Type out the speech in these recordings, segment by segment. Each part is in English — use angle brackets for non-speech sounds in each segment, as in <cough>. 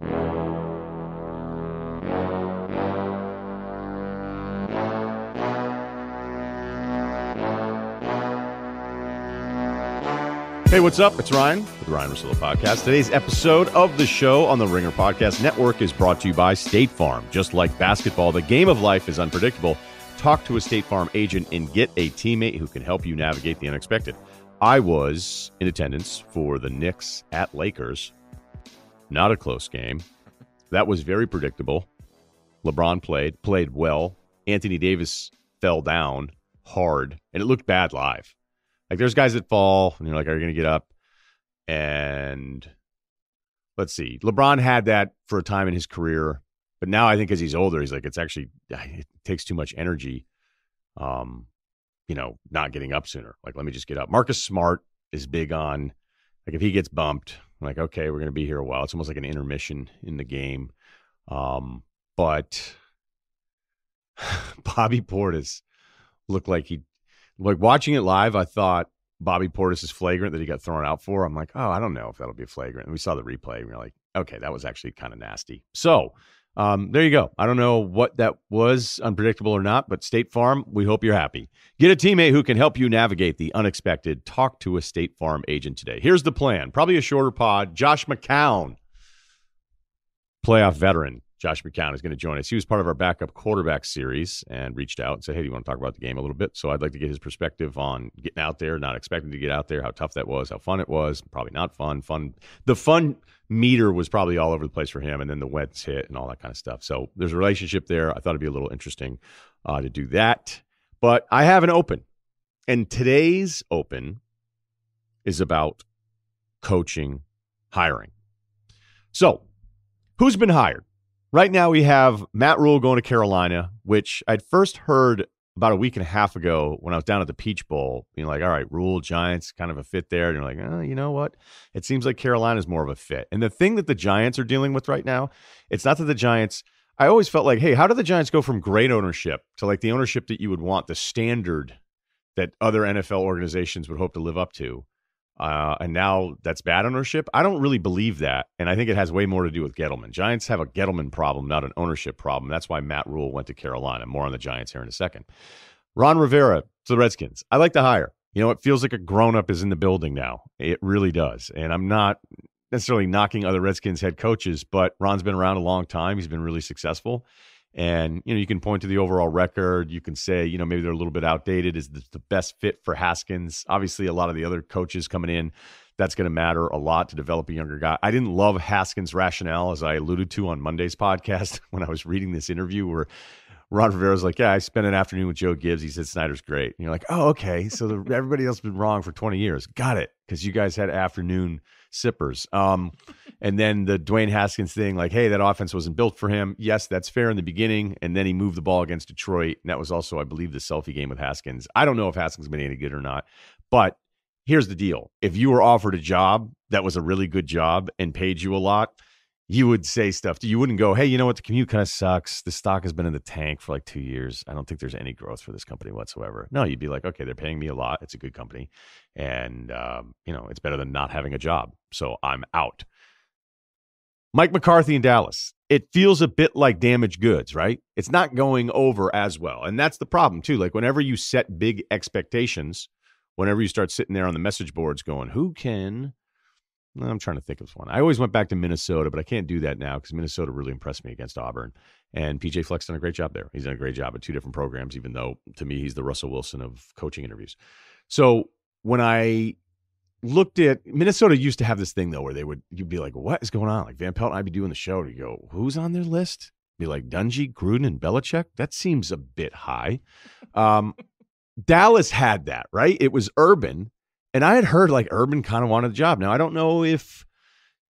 Hey, what's up? It's Ryen with the Ryen Russillo Podcast. Today's episode of the show on the Ringer Podcast Network is brought to you by State Farm. Just like basketball, the game of life is unpredictable. Talk to a State Farm agent and get a teammate who can help you navigate the unexpected. I was in attendance for the Knicks at Lakers. Not a close game. That was very predictable. LeBron played, played well. Anthony Davis fell down hard, and it looked bad live. Like there's guys that fall, and you're like, are you going to get up? And let's see, LeBron had that for a time in his career, but now I think as he's older, he's like, it's actually <sighs> it takes too much energy. Um, you know, not getting up sooner. Like, let me just get up. Marcus Smart is big on like if he gets bumped, I'm like, okay, we're going to be here a while. It's almost like an intermission in the game. Um, but <sighs> Bobby Portis looked like he like watching it live, I thought Bobby Portis is flagrant that he got thrown out for. I'm like, oh, I don't know if that'll be flagrant. And we saw the replay, and we are like, okay, that was actually kind of nasty. So um, there you go. I don't know what that was, unpredictable or not, but State Farm, we hope you're happy. Get a teammate who can help you navigate the unexpected. Talk to a State Farm agent today. Here's the plan probably a shorter pod. Josh McCown, playoff veteran, Josh McCown is going to join us. He was part of our backup quarterback series and reached out and said, Hey, do you want to talk about the game a little bit? So I'd like to get his perspective on getting out there, not expecting to get out there, how tough that was, how fun it was. Probably not fun. Fun. The fun meter was probably all over the place for him, and then the Wentz hit and all that kind of stuff. So there's a relationship there. I thought it'd be a little interesting uh, to do that. But I have an open, and today's open is about coaching, hiring. So, who's been hired? Right now, we have Matt Rhule going to Carolina, which I'd first heard about a week and a half ago when I was down at the Peach Bowl, being like, all right, Rhule, Giants, kind of a fit there. And you're like, oh, you know what? It seems like Carolina's more of a fit. And the thing that the Giants are dealing with right now, it's not that the Giants, I always felt like, hey, how do the Giants go from great ownership to like the ownership that you would want, the standard that other NFL organizations would hope to live up to? Uh, and now that's bad ownership. I don't really believe that, and I think it has way more to do with Gettleman. Giants have a Gettleman problem, not an ownership problem. That's why Matt Rhule went to Carolina. More on the Giants here in a second. Ron Rivera to the Redskins. I like the hire. You know, it feels like a grown up is in the building now. It really does, and I'm not necessarily knocking other Redskins head coaches, but Ron's been around a long time. He's been really successful. And, you know, you can point to the overall record. You can say, you know, maybe they're a little bit outdated. Is the best fit for Haskins? Obviously, a lot of the other coaches coming in, that's going to matter a lot to develop a younger guy. I didn't love Haskins' rationale, as I alluded to on Monday's podcast <laughs> when I was reading this interview where Ron Rivera's like, yeah, I spent an afternoon with Joe Gibbs. He said Snyder's great. And you're like, oh, okay. So the, everybody else has been wrong for 20 years. Got it. Because you guys had afternoon sippers. Um, and then the Dwayne Haskins thing, like, hey, that offense wasn't built for him. Yes, that's fair in the beginning. And then he moved the ball against Detroit. And that was also, I believe, the selfie game with Haskins. I don't know if Haskins been any good or not. But here's the deal if you were offered a job that was a really good job and paid you a lot, you would say stuff. You wouldn't go, hey, you know what? The commute kind of sucks. The stock has been in the tank for like two years. I don't think there's any growth for this company whatsoever. No, you'd be like, okay, they're paying me a lot. It's a good company. And, um, you know, it's better than not having a job. So I'm out. Mike McCarthy in Dallas. It feels a bit like damaged goods, right? It's not going over as well. And that's the problem, too. Like, whenever you set big expectations, whenever you start sitting there on the message boards going, who can I'm trying to think of one. I always went back to Minnesota, but I can't do that now because Minnesota really impressed me against Auburn. And PJ Fleck's done a great job there. He's done a great job at two different programs, even though to me he's the Russell Wilson of coaching interviews. So when I looked at Minnesota used to have this thing though where they would you'd be like, what is going on? Like Van Pelt and I'd be doing the show and you go, who's on their list? Be like Dungy, Gruden, and Belichick. That seems a bit high. Um, Dallas had that, right? It was Urban and I had heard like Urban kind of wanted the job. Now I don't know if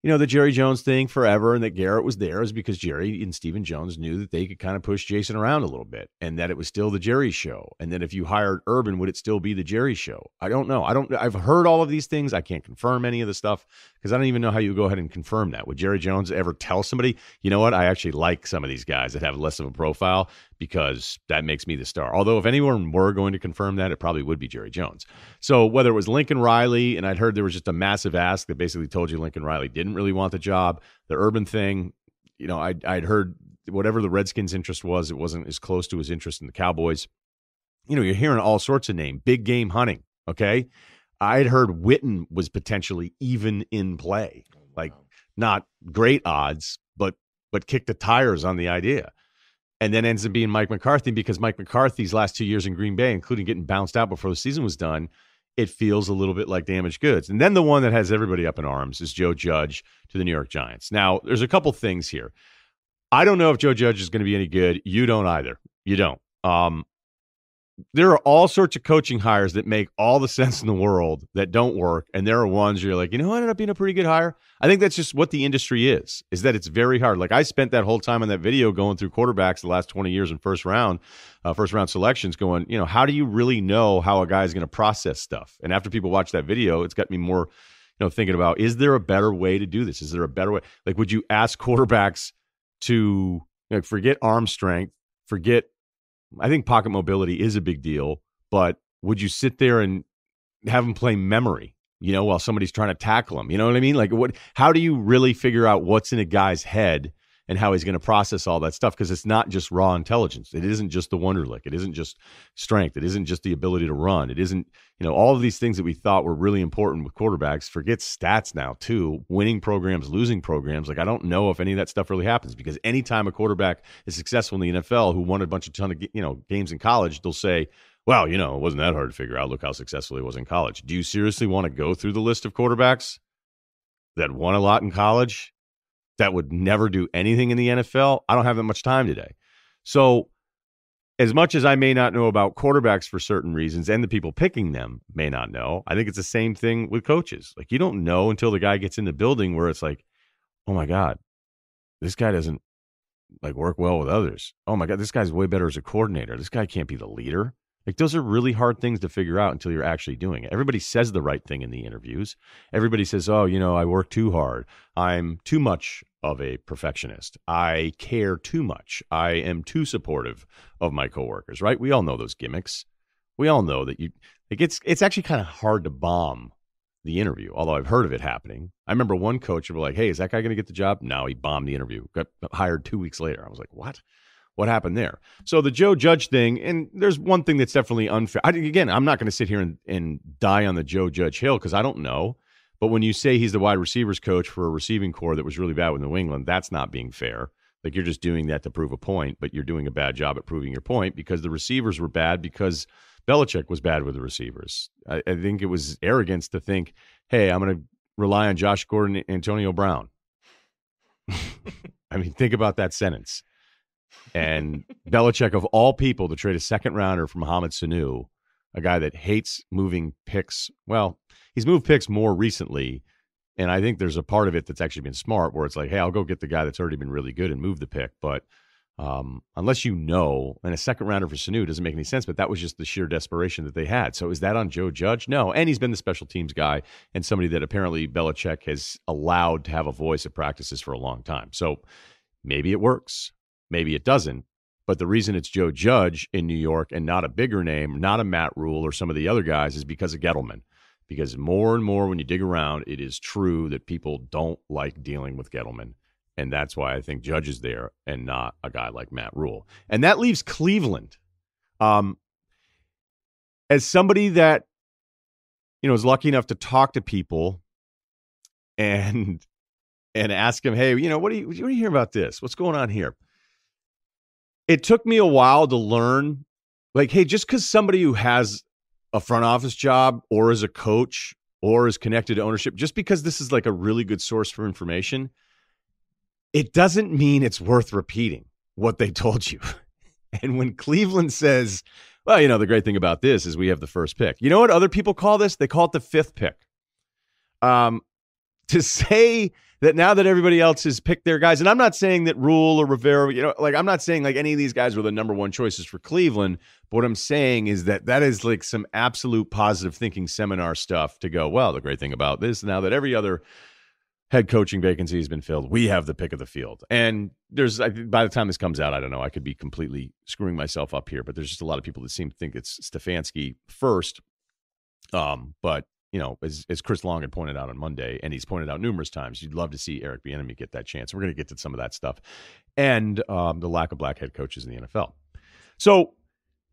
you know the Jerry Jones thing forever and that Garrett was there is because Jerry and Stephen Jones knew that they could kind of push Jason around a little bit and that it was still the Jerry show. And then if you hired Urban, would it still be the Jerry show? I don't know. I don't. I've heard all of these things. I can't confirm any of the stuff because I don't even know how you go ahead and confirm that. Would Jerry Jones ever tell somebody, you know what? I actually like some of these guys that have less of a profile because that makes me the star. Although if anyone were going to confirm that, it probably would be Jerry Jones. So whether it was Lincoln Riley, and I'd heard there was just a massive ask that basically told you Lincoln Riley didn't really want the job, the urban thing, you know, I'd, I'd heard whatever the Redskins' interest was, it wasn't as close to his interest in the Cowboys. You know, you're hearing all sorts of names, big game hunting. Okay. I'd heard Witten was potentially even in play. Oh, like, not great odds, but but kicked the tires on the idea. And then ends up being Mike McCarthy because Mike McCarthy's last two years in Green Bay, including getting bounced out before the season was done, it feels a little bit like damaged goods. And then the one that has everybody up in arms is Joe Judge to the New York Giants. Now, there's a couple things here. I don't know if Joe Judge is going to be any good. You don't either. You don't. Um, there are all sorts of coaching hires that make all the <laughs> sense in the world that don't work and there are ones you're like you know what? Ended up being a pretty good hire. I think that's just what the industry is is that it's very hard. Like i spent that whole time on that video going through quarterbacks the last 20 years in first round uh, first round selections going you know how do you really know how a guy is going to process stuff? And after people watch that video it's got me more you know thinking about is there a better way to do this? Is there a better way? Like would you ask quarterbacks to like forget arm strength forget I think pocket mobility is a big deal, but would you sit there and have them play memory, you know, while somebody's trying to tackle them? You know what I mean? Like, what? How do you really figure out what's in a guy's head and how he's going to process all that stuff because it's not just raw intelligence. It isn't just the Wonderlic. It isn't just strength. It isn't just the ability to run. It isn't, you know, all of these things that we thought were really important with quarterbacks. Forget stats now, too. Winning programs, losing programs. Like, I don't know if any of that stuff really happens because anytime a quarterback is successful in the NFL who won a bunch of ton of, you know, games in college, they'll say, well, you know, it wasn't that hard to figure out. Look how successful he was in college. Do you seriously want to go through the list of quarterbacks that won a lot in college that would never do anything in the NFL, I don't have that much time today. So, as much as I may not know about quarterbacks for certain reasons, and the people picking them may not know, I think it's the same thing with coaches. Like, you don't know until the guy gets in the building where it's like, oh my God, this guy doesn't like work well with others. Oh my God, this guy's way better as a coordinator. This guy can't be the leader. Like those are really hard things to figure out until you're actually doing it. Everybody says the right thing in the interviews. Everybody says, "Oh, you know, I work too hard. I'm too much of a perfectionist. I care too much. I am too supportive of my coworkers." Right? We all know those gimmicks. We all know that you it it's it's actually kind of hard to bomb the interview, although I've heard of it happening. I remember one coach was like, "Hey, is that guy going to get the job?" No, he bombed the interview. Got hired 2 weeks later. I was like, "What?" what happened there. So the Joe Judge thing, and there's one thing that's definitely unfair. I, again, I'm not going to sit here and, and die on the Joe Judge hill because I don't know. But when you say he's the wide receivers coach for a receiving corps that was really bad with New England, that's not being fair. Like you're just doing that to prove a point, but you're doing a bad job at proving your point because the receivers were bad because Belichick was bad with the receivers. I, I think it was arrogance to think, hey, I'm going to rely on Josh Gordon and Antonio Brown. <laughs> I mean, think about that sentence and Belichick, of all people, to trade a second rounder for Mohamed Sanu, a guy that hates moving picks. Well, he's moved picks more recently. And I think there's a part of it that's actually been smart where it's like, hey, I'll go get the guy that's already been really good and move the pick. But um, unless you know, and a second rounder for Sanu doesn't make any sense, but that was just the sheer desperation that they had. So is that on Joe Judge? No. And he's been the special teams guy and somebody that apparently Belichick has allowed to have a voice at practices for a long time. So maybe it works. Maybe it doesn't. But the reason it's Joe Judge in New York and not a bigger name, not a Matt Rhule or some of the other guys, is because of Gettleman. Because more and more, when you dig around, it is true that people don't like dealing with Gettleman. And that's why I think Judge is there and not a guy like Matt Rhule. And that leaves Cleveland. Um, as somebody that, you know, is lucky enough to talk to people and and ask them, hey, you know, what do you what do you hear about this? What's going on here? It took me a while to learn like hey just because somebody who has a front office job or is a coach or is connected to ownership just because this is like a really good source for information it doesn't mean it's worth repeating what they <laughs> told you. And when cleveland says well you know the great thing about this is we have the first pick you know what other people call this? They call it the fifth pick. Um, to say that now that everybody else has picked their guys, and I'm not saying that Rhule or Rivera, you know, like I'm not saying like any of these guys were the number one choices for Cleveland. But what I'm saying is that that is like some absolute positive thinking seminar stuff to go, well, the great thing about this now that every other head coaching vacancy has been filled, we have the pick of the field. And there's, by the time this comes out, I don't know, I could be completely screwing myself up here, but there's just a lot of people that seem to think it's Stefanski first. Um, but you know, as, as Chris Long had pointed out on Monday, and he's pointed out numerous times, you'd love to see Eric Bieniemy get that chance. We're going to get to some of that stuff, and um, the lack of black head coaches in the NFL. So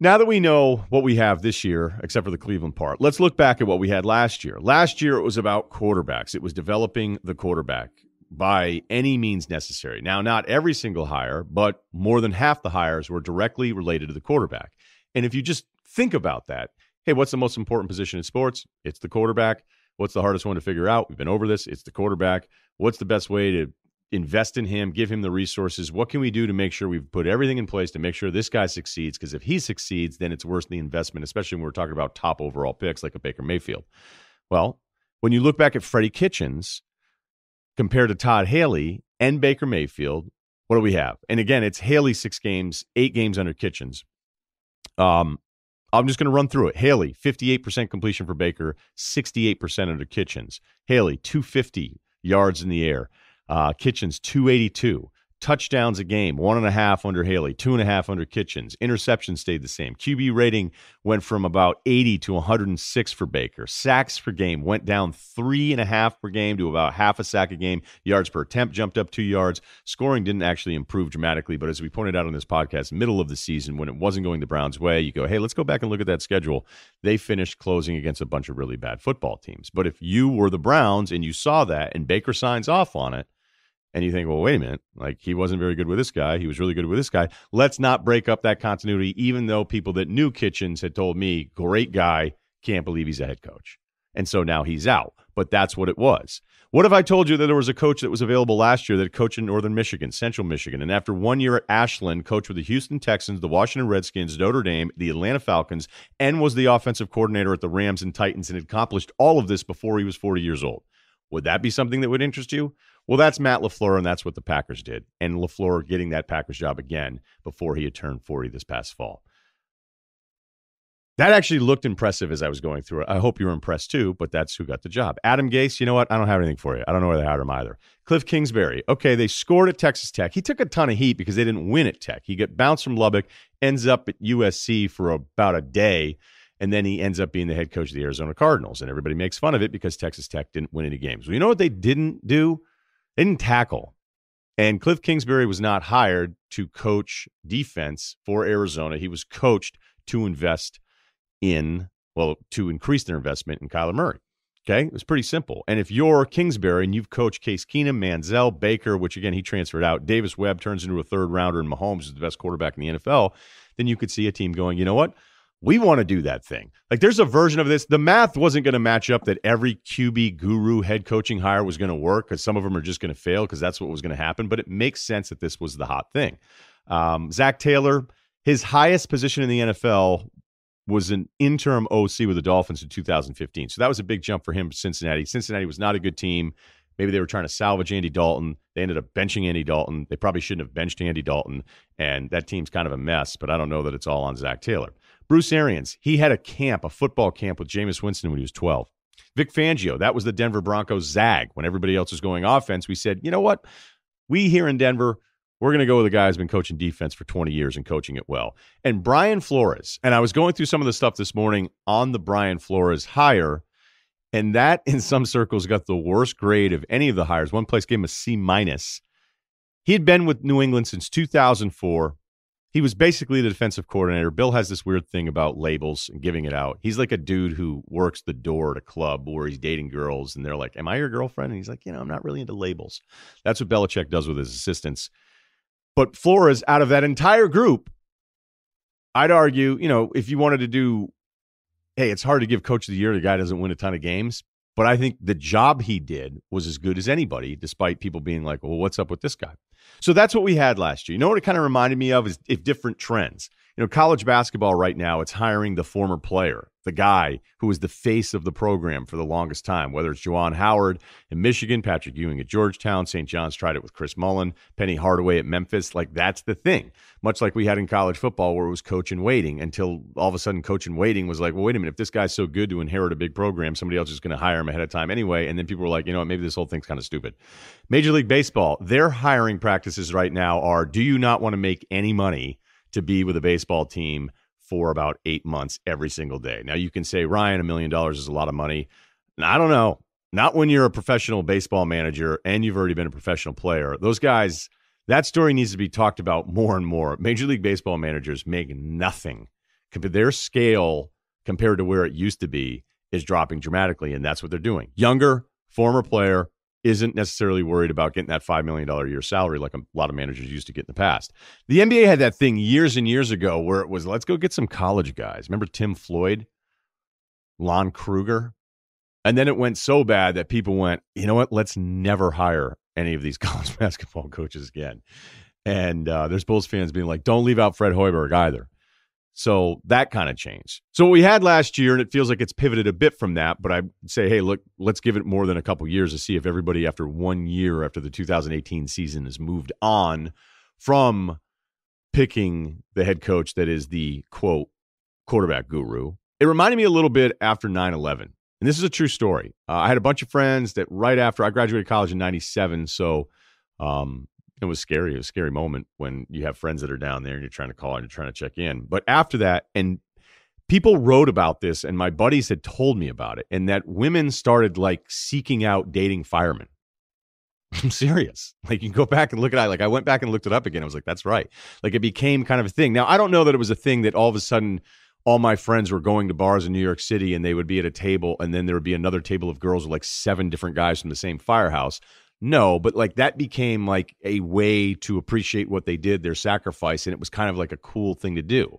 now that we know what we have this year, except for the Cleveland part, let's look back at what we had last year. Last year, it was about quarterbacks. It was developing the quarterback by any means necessary. Now, not every single hire, but more than half the hires were directly related to the quarterback. And if you just think about that, hey, what's the most important position in sports? It's the quarterback. What's the hardest one to figure out? We've been over this. It's the quarterback. What's the best way to invest in him, give him the resources? What can we do to make sure we've put everything in place to make sure this guy succeeds? Because if he succeeds, then it's worth the investment, especially when we're talking about top overall picks like a Baker Mayfield. Well, when you look back at Freddie Kitchens compared to Todd Haley and Baker Mayfield, what do we have? And again, it's Haley six games, eight games under Kitchens. Um, I'm just going to run through it. Haley, 58% completion for Baker, 68% under Kitchens. Haley, 250 yards in the air. Uh, Kitchens, 282 touchdowns a game, one and a half under Haley, two and a half under Kitchens. Interception stayed the same. QB rating went from about 80 to 106 for Baker. Sacks per game went down three and a half per game to about half a sack a game. Yards per attempt jumped up two yards. Scoring didn't actually improve dramatically, but as we pointed out on this podcast, middle of the season when it wasn't going the Browns' way, you go, hey, let's go back and look at that schedule. They finished closing against a bunch of really bad football teams. But if you were the Browns and you saw that and Baker signs off on it, and you think, well, wait a minute, like he wasn't very good with this guy. He was really good with this guy. Let's not break up that continuity, even though people that knew Kitchens had told me, great guy, can't believe he's a head coach. And so now he's out. But that's what it was. What if I told you that there was a coach that was available last year that coached in Northern Michigan, Central Michigan, and after one year at Ashland, coached with the Houston Texans, the Washington Redskins, Notre Dame, the Atlanta Falcons, and was the offensive coordinator at the Rams and Titans and accomplished all of this before he was 40 years old? Would that be something that would interest you? Well, that's Matt LaFleur, and that's what the Packers did. And LaFleur getting that Packers job again before he had turned 40 this past fall. That actually looked impressive as I was going through it. I hope you were impressed too, but that's who got the job. Adam Gase, you know what? I don't have anything for you. I don't know where they hired him either. Cliff Kingsbury, okay, they scored at Texas Tech. He took a ton of heat because they didn't win at Tech. He got bounced from Lubbock, ends up at USC for about a day and then he ends up being the head coach of the Arizona Cardinals. And everybody makes fun of it because Texas Tech didn't win any games. Well, you know what they didn't do? They didn't tackle. And Cliff Kingsbury was not hired to coach defense for Arizona. He was coached to invest in, well, to increase their investment in Kyler Murray. Okay. It was pretty simple. And if you're Kingsbury and you've coached Case Keenum, Manziel, Baker, which again, he transferred out, Davis Webb turns into a third rounder, and Mahomes is the best quarterback in the NFL, then you could see a team going, you know what? We want to do that thing. Like there's a version of this. The math wasn't going to match up that every QB guru head coaching hire was going to work because some of them are just going to fail because that's what was going to happen. But it makes sense that this was the hot thing. Um, Zac Taylor, his highest position in the NFL was an interim OC with the Dolphins in 2015. So that was a big jump for him. Cincinnati. Cincinnati was not a good team. Maybe they were trying to salvage Andy Dalton. They ended up benching Andy Dalton. They probably shouldn't have benched Andy Dalton. And that team's kind of a mess, but I don't know that it's all on Zac Taylor. Bruce Arians, he had a camp, a football camp with Jameis Winston when he was 12. Vic Fangio, that was the Denver Broncos zag. When everybody else was going offense, we said, you know what? We here in Denver, we're going to go with a guy who's been coaching defense for 20 years and coaching it well. And Brian Flores, and I was going through some of the stuff this morning on the Brian Flores hire, and that in some circles got the worst grade of any of the hires. One place gave him a C minus. He had been with New England since 2004 he was basically the defensive coordinator. Bill has this weird thing about labels and giving it out. He's like a dude who works the door at a club where he's dating girls, and they're like, "Am I your girlfriend?" And he's like, "You know, I'm not really into labels." That's what Belichick does with his assistants. But Flores, out of that entire group, I'd argue, you know, if you wanted to do, hey, it's hard to give Coach of the Year a guy doesn't win a ton of games. But I think the job he did was as good as anybody, despite people being like, well, what's up with this guy? So that's what we had last year. You know what it kind of reminded me of is if different trends. You know, college basketball right now, it's hiring the former player the guy who was the face of the program for the longest time, whether it's Juwan Howard in Michigan, Patrick Ewing at Georgetown, St. John's tried it with Chris Mullin, Penny Hardaway at Memphis. Like that's the thing. Much like we had in college football where it was coach and waiting until all of a sudden coach and waiting was like, well, wait a minute, if this guy's so good to inherit a big program, somebody else is going to hire him ahead of time anyway. And then people were like, you know what, maybe this whole thing's kind of stupid. Major League Baseball, their hiring practices right now are do you not want to make any money to be with a baseball team for about eight months every single day. Now, you can say, Ryen, a million dollars is a lot of money. I don't know. Not when you're a professional baseball manager and you've already been a professional player. Those guys, that story needs to be talked about more and more. Major League Baseball managers make nothing. Their scale compared to where it used to be is dropping dramatically, and that's what they're doing. Younger, former player, isn't necessarily worried about getting that $5 million a year salary like a lot of managers used to get in the past. The NBA had that thing years and years ago where it was let's go get some college guys. Remember Tim Floyd, Lon Kruger? And then it went so bad that people went, you know what? Let's never hire any of these <laughs> college basketball coaches again. And uh, there's Bulls fans being like, don't leave out Fred Hoiberg either. So that kind of changed. So what we had last year, and it feels like it's pivoted a bit from that, but I say, hey, look, let's give it more than a couple years to see if everybody after one year after the 2018 season has moved on from picking the head coach that is the quote quarterback guru. It reminded me a little bit after 9 11. And this is a true story. Uh, I had a bunch of friends that right after I graduated college in 97. So um, it was scary. It was a scary moment when you have friends that are down there and you're trying to call and you're trying to check in. But after that, and people wrote about this, and my buddies had told me about it, and that women started like seeking out dating firemen. <laughs> I'm serious. Like you can go back and look at it. Like I went back and looked it up again. I was like, that's right. Like it became kind of a thing. Now I don't know that it was a thing that all of a sudden all my friends were going to bars in New York City and they would be at a table and then there would be another table of girls with like seven different guys from the same firehouse. No, but like that became like a way to appreciate what they did, their sacrifice, and it was kind of like a cool thing to do.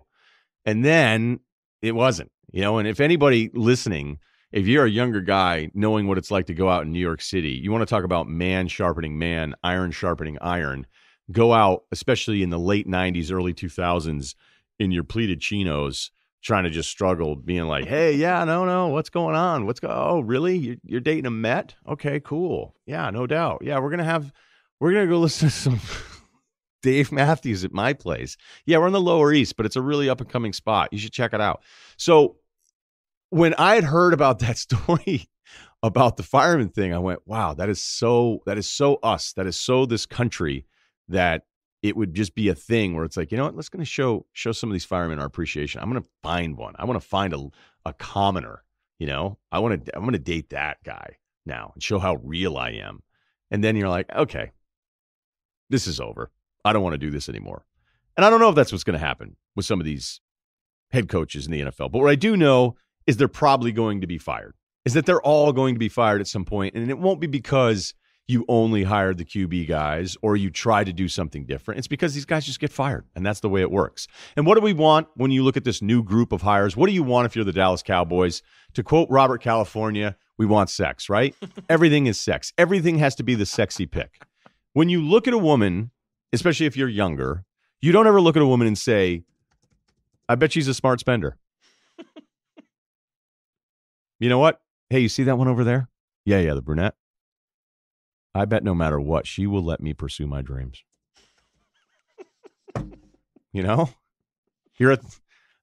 And then it wasn't, you know. And if anybody listening, if you're a younger guy knowing what it's like to go out in New York City, you want to talk about man sharpening man, iron sharpening iron. Go out, especially in the late 90s, early 2000s, in your pleated chinos trying to just struggle being like, hey, yeah, no, no, what's going on? What's go? Oh, really? You're, you're dating a Met? Okay, cool. Yeah, no doubt. Yeah, we're gonna have, we're gonna go <laughs> listen to some <laughs> Dave Matthews at my place. Yeah, we're in the Lower East, but it's a really up and coming spot. You should check it out. So when I had heard about that <laughs> story about the fireman thing, I went, wow, that is so that is so us. That is so this country that it would just be a thing where it's like, you know what, let's going to show show some of these firemen our appreciation. I'm going to find one. I want to find a a commoner. You know, I want to I'm going to date that guy now and show how real I am. And then you're like, okay, this is over. I don't want to do this anymore. And I don't know if that's what's going to happen with some of these head coaches in the NFL. But what I do know is they're probably going to be fired. Is that they're all going to be fired at some point, and it won't be because you only hired the QB guys or you try to do something different. It's because these guys just get fired, and that's the way it works. And what do we want when you look at this new group of hires? What do you want if you're the Dallas Cowboys? To quote Robert California, we want sex, right? <laughs> Everything is sex. Everything has to be the sexy pick. When you look at a woman, especially if you're younger, you don't ever look at a woman and say, I bet she's a smart spender. <laughs> you know what? Hey, you see that one over there? Yeah, yeah, the brunette. I bet no matter what, she will let me pursue my dreams. <laughs> you know? You're at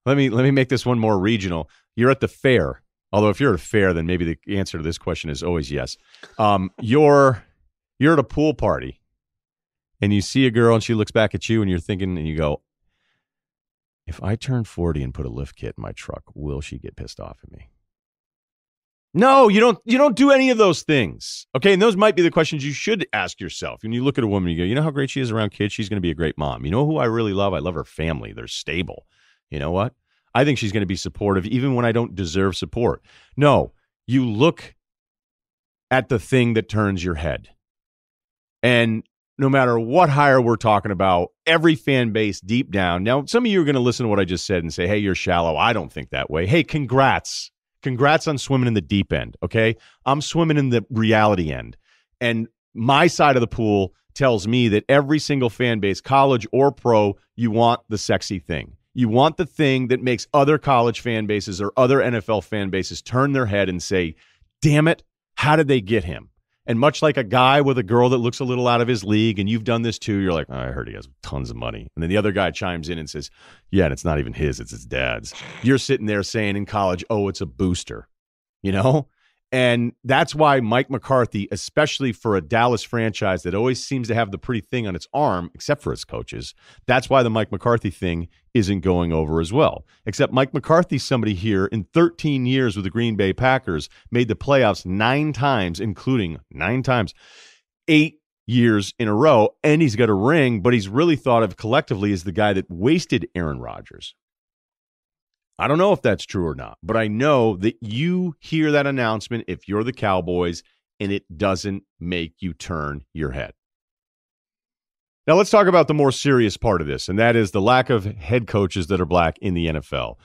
let me let me make this one more regional. You're at the fair. Although if you're at a fair, then maybe the answer to this question is always yes. Um, you're you're at a pool party and you see a girl and she looks back at you and you're thinking and you go, if I turn 40 and put a lift kit in my truck, will she get pissed off at me? No, you don't you don't do any of those things. Okay, and those might be the questions you should ask yourself. When you look at a woman, you go, you know how great she is around kids? She's going to be a great mom. You know who I really love? I love her family. They're stable. You know what? I think she's going to be supportive even when I don't deserve support. No, you look at the thing that turns your head. And no matter what hire we're talking about, every fan base deep down. Now, some of you are going to listen to what I just said and say, hey, you're shallow. I don't think that way. Hey, congrats congrats on swimming in the deep end. Okay. I'm swimming in the reality end. And my side of the pool tells me that every single fan base, college or pro, you want the sexy thing. You want the thing that makes other college fan bases or other NFL fan bases turn their head and say, damn it, how did they get him? And much like a guy with a girl that looks a little out of his league, and you've done this too, you're like, oh, I heard he has tons of money. And then the other guy chimes in and says, Yeah, and it's not even his, it's his dad's. You're sitting there saying in college, Oh, it's a booster, you know? And that's why Mike McCarthy, especially for a Dallas franchise that always seems to have the pretty thing on its arm, except for its coaches, that's why the Mike McCarthy thing isn't going over as well. Except Mike McCarthy, somebody here in 13 years with the Green Bay Packers, made the playoffs nine times, including nine times, eight years in a row, and he's got a ring, but he's really thought of collectively as the guy that wasted Aaron Rodgers. I don't know if that's true or not, but I know that you hear that announcement if you're the Cowboys and it doesn't make you turn your head. Now, let's talk about the more serious part of this, and that is the lack of head coaches that are black in the NFL.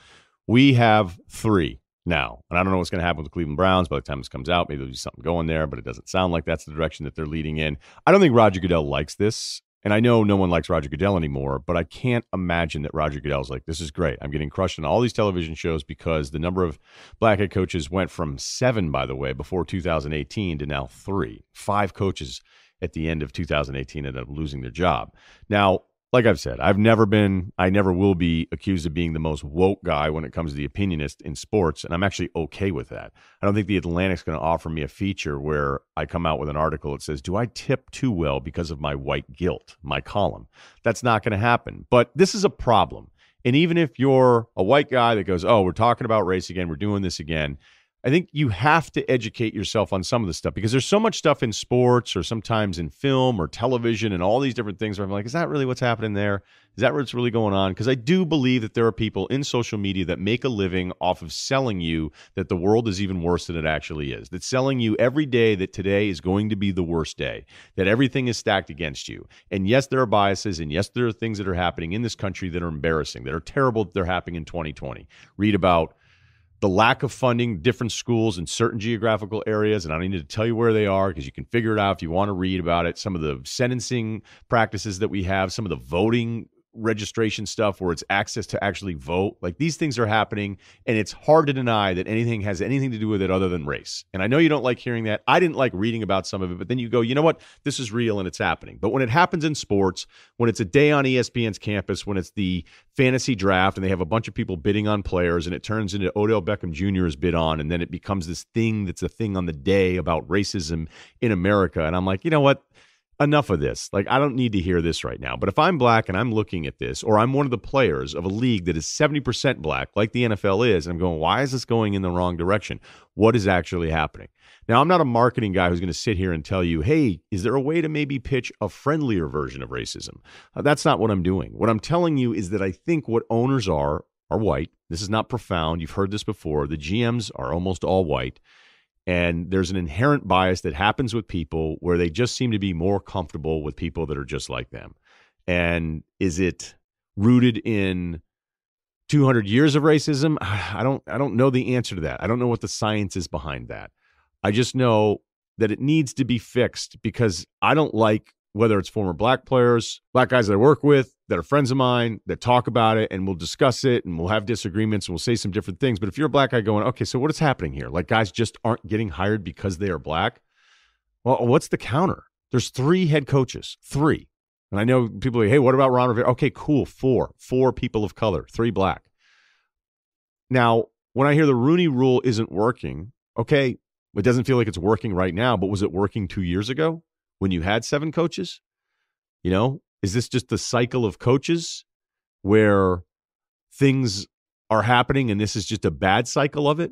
We have three now, and I don't know what's going to happen with the Cleveland Browns by the time this comes out. Maybe there'll be something going there, but it doesn't sound like that's the direction that they're leading in. I don't think Roger Goodell likes this. And I know no one likes Roger Goodell anymore, but I can't imagine that Roger Goodell's like, this is great. I'm getting crushed in all these television shows because the number of black head coaches went from seven, by the way, before 2018 to now three. Five coaches at the end of 2018 ended up losing their job. Now, like I've said, I've never been, I never will be accused of being the most woke guy when it comes to the opinionist in sports. And I'm actually okay with that. I don't think the Atlantic's going to offer me a feature where I come out with an article that says, Do I tip too well because of my white guilt, my column? That's not going to happen. But this is a problem. And even if you're a white guy that goes, Oh, we're talking about race again, we're doing this again, I think you have to educate yourself on some of the stuff because there's so much stuff in sports or sometimes in film or television and all these different things where I'm like, is that really what's happening there? Is that what's really going on? Because I do believe that there are people in social media that make a living off of selling you that the world is even worse than it actually is. That selling you every day that today is going to be the worst day, that everything is stacked against you. And yes, there are biases, and yes, there are things that are happening in this country that are embarrassing, that are terrible that they're happening in 2020. Read about the lack of funding different schools in certain geographical areas and i don't need to tell you where they are because you can figure it out if you want to read about it. Some of the sentencing practices that we have some of the voting registration stuff where it's access to actually vote. Like these things are happening, and it's hard to deny that anything has anything to do with it other than race. And I know you don't like hearing that. I didn't like reading about some of it, but then you go, you know what? This is real and it's happening. But when it happens in sports, when it's a day on ESPN's campus, when it's the fantasy draft and they have a bunch of people bidding on players and it turns into Odell Beckham Jr. is bid on, and then it becomes this thing that's a thing on the day about racism in America. And I'm like, you know what? Enough of this. Like, I don't need to hear this right now. But if I'm black and I'm looking at this, or I'm one of the players of a league that is 70% black, like the NFL is, and I'm going, why is this going in the wrong direction? What is actually happening? Now, I'm not a marketing guy who's going to sit here and tell you, hey, is there a way to maybe pitch a friendlier version of racism? Uh, that's not what I'm doing. What I'm telling you is that I think what owners are, are white. This is not profound. You've heard this before. The GMs are almost all white. And there's an inherent bias that happens with people where they just seem to be more comfortable with people that are just like them. And is it rooted in 200 years of racism? <sighs> I don't I don't know the answer to that. I don't know what the science is behind that. I just know that it needs to be fixed because I don't like whether it's former black players, black guys that I work with, that are friends of mine, that talk about it and we'll discuss it and we'll have disagreements and we'll say some different things. But if you're a black guy going, okay, so what is happening here? Like guys just aren't getting hired because they are black. Well, what's the counter? There's three head coaches, three. And I know people are hey, what about Ron Rivera? Okay, cool. Four. Four people of color, three black. Now, when I hear the Rooney rule isn't working, okay, it doesn't feel like it's working right now, but was it working two years ago? When you had seven coaches? You know, is this just the cycle of coaches where things are happening and this is just a bad cycle of it?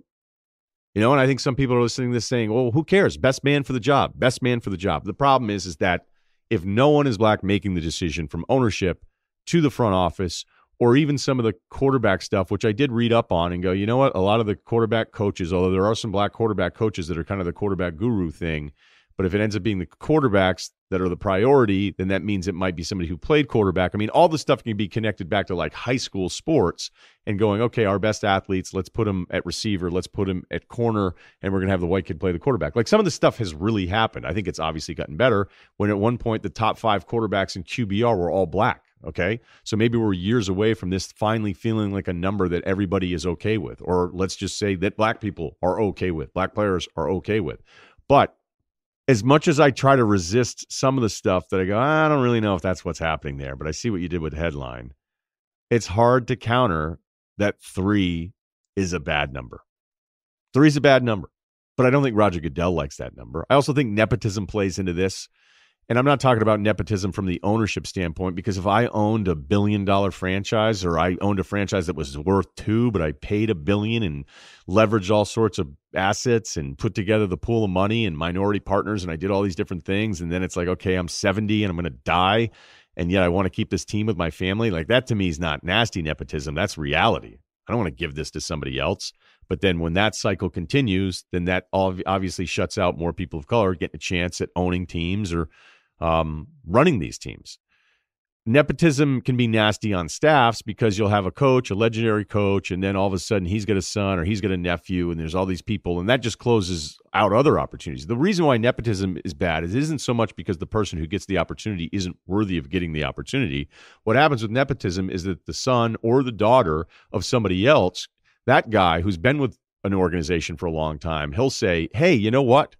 You know, and I think some people are listening to this saying, well, who cares? Best man for the job, best man for the job. The problem is, is that if no one is black making the decision from ownership to the front office or even some of the quarterback stuff, which I did read up on and go, you know what? A lot of the quarterback coaches, although there are some black quarterback coaches that are kind of the quarterback guru thing, but if it ends up being the quarterbacks that are the priority, then that means it might be somebody who played quarterback. I mean, all this stuff can be connected back to like high school sports and going, okay, our best athletes, let's put them at receiver, let's put them at corner, and we're going to have the white kid play the quarterback. Like some of the stuff has really happened. I think it's obviously gotten better when at one point the top five quarterbacks in QBR were all black. Okay. So maybe we're years away from this finally feeling like a number that everybody is okay with, or let's just say that black people are okay with, black players are okay with. But as much as I try to resist some of the stuff that I go, I don't really know if that's what's happening there, but I see what you did with headline. It's hard to counter that three is a bad number. Three is a bad number. but I don't think Roger Goodell likes that number. I also think nepotism plays into this. And I'm not talking about nepotism from the ownership standpoint because if I owned a billion dollar franchise or I owned a franchise that was worth two, but I paid a billion and leveraged all sorts of assets and put together the pool of money and minority partners and I did all these different things. And then it's like, okay, I'm 70 and I'm going to die. And yet I want to keep this team with my family. Like that to me is not nasty nepotism. That's reality. I don't want to give this to somebody else. But then when that cycle continues, then that obviously shuts out more people of color getting a chance at owning teams or um, running these teams. Nepotism can be nasty on staffs because you'll have a coach, a legendary coach, and then all of a sudden he's got a son or he's got a nephew, and there's all these people, and that just closes out other opportunities. The reason why nepotism is bad is it isn't so much because the person who gets the opportunity isn't worthy of getting the opportunity. What happens with nepotism is that the son or the daughter of somebody else, that guy who's been with an organization for a long time, he'll say, Hey, you know what?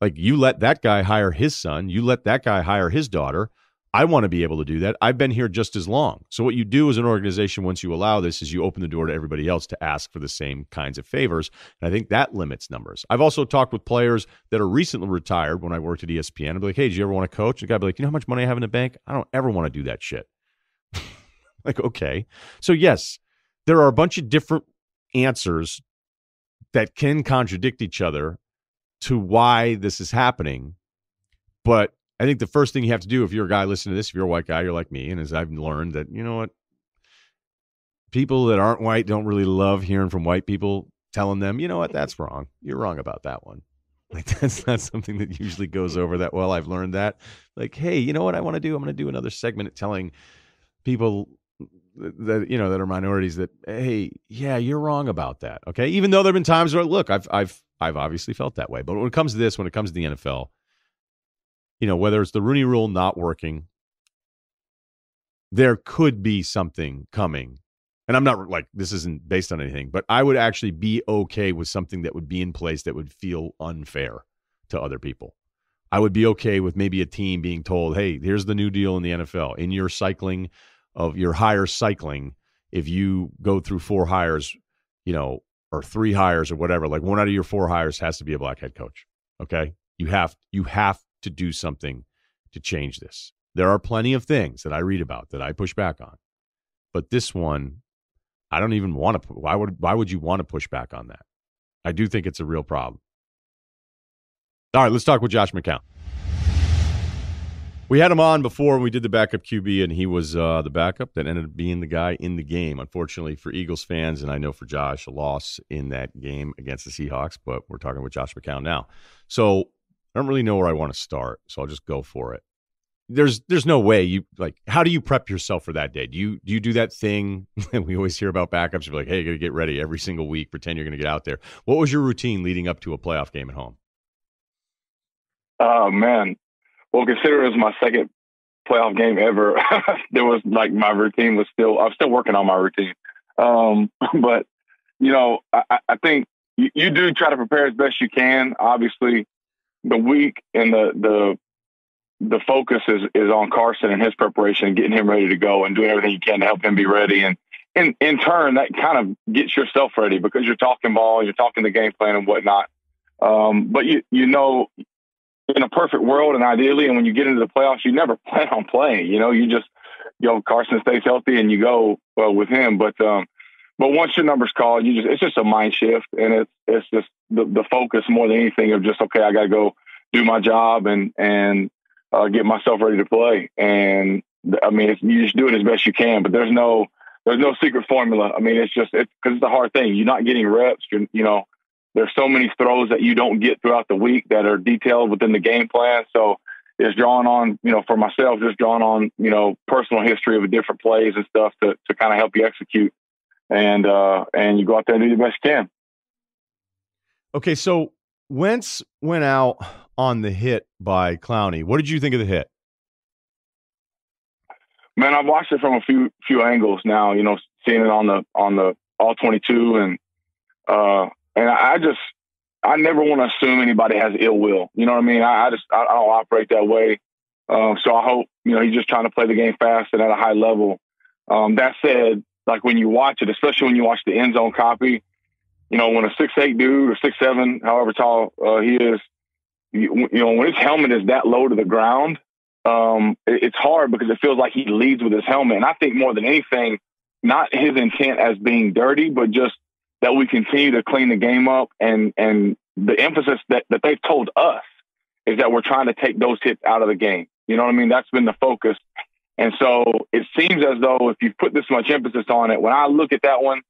Like you let that guy hire his son, you let that guy hire his daughter. I want to be able to do that. I've been here just as long. So what you do as an organization once you allow this is you open the door to everybody else to ask for the same kinds of favors. And I think that limits numbers. I've also talked with players that are recently retired when I worked at ESPN. I'd be like, hey, do you ever want to coach? The guy be like, you know how much money I have in the bank? I don't ever want to do that shit. <laughs> like, okay. So yes, there are a bunch of different answers that can contradict each other to why this is happening. But I think the first thing you have to do if you're a guy listening to this, if you're a white guy, you're like me, and as I've learned that, you know what? People that aren't white don't really love hearing from white people telling them, you know what, that's wrong. You're wrong about that one. <laughs> Like that's not something that usually goes over that well. I've learned that. Like, hey, you know what I want to do? I'm going to do another segment telling people that you know that are minorities that hey, yeah, you're wrong about that. Okay, even though there've been times where look, I've I've I've obviously felt that way. But when it comes to this, when it comes to the NFL, you know, whether it's the Rooney rule not working, there could be something coming. And I'm not like this isn't based on anything, but I would actually be okay with something that would be in place that would feel unfair to other people. I would be okay with maybe a team being told, "Hey, here's the new deal in the NFL. In your cycling of your hire cycling, if you go through four hires, you know, or three hires or whatever, like one out of your four hires has to be a black head coach. Okay. You have you have to do something to change this. There are plenty of things that I read about that I push back on. But this one, I don't even want to why would why would you want to push back on that? I do think it's a real problem. All right, let's talk with Josh McCown. We had him on before when we did the backup QB, and he was uh, the backup that ended up being the guy in the game. Unfortunately for Eagles fans, and I know for Josh, a loss in that game against the Seahawks, but we're talking with Josh McCown now. So I don't really know where I want to start, so I'll just go for it. There's there's no way you like how do you prep yourself for that day? Do you do you do that thing <laughs> that we always hear about backups? You're like, hey, you gotta get ready every single week, pretend you're gonna get out there. What was your routine leading up to a playoff game at home? Oh man, well, consider it was my second playoff game ever. <laughs> there was like my routine was still, I'm still working on my routine. Um, <laughs> but, you know, I, I think you, you, do try to prepare as best you can. Obviously, the week and the, the, the focus is, is on Carson and his preparation, getting him ready to go and doing everything you can to help him be ready. And in, in turn, that kind of gets yourself ready because you're talking ball, you're talking the game plan and whatnot. Um, but you, you know, in a perfect world and ideally, and when you get into the playoffs, you never <laughs> plan on playing. You know, you just, you know, Carson stays healthy and you go with him. But, um, but once your number's called, you just it's just a mind shift, and it's it's just the, the focus more than anything of just okay, I got to go do my job and and uh, get myself ready to play. And I mean, you just do it as best you can, but there's no there's no secret formula. I mean, it's just it's because it's a hard thing. You're not getting reps. You're you know there's so many throws that you don't get throughout the week that are detailed within the game plan. So it's drawing on, you know, for myself, just drawing on, you know, personal history of different plays and stuff to, to kind of help you execute. And, uh, and you go out there and do the best you can. Okay. So Wentz went out on the hit by Clowney. What did you think of the hit? Man, I've watched it from a few, few angles now, you know, seeing it on the, on the all 22 and, uh, and I just, I never want to assume anybody has ill will. You know what I mean? I, I just, I, I, don't operate that way. Um, so I hope, you know, he's just trying to play the game fast and at a high level. Um, that said, like when you watch it, especially when you watch the end zone copy, you know, when a six eight dude or six seven, however tall uh, he is, you, you, know, when his helmet is that low to the ground, um, it, it's hard because it feels like he leads with his helmet. And I think more than anything, not his intent as being dirty, but just that we continue to clean the game up and and the emphasis that, that they've told us is that we're trying to take those hits out of the game. You know what I mean? That's been the focus. And so it seems as though if you put this much emphasis on it, when I look at that one,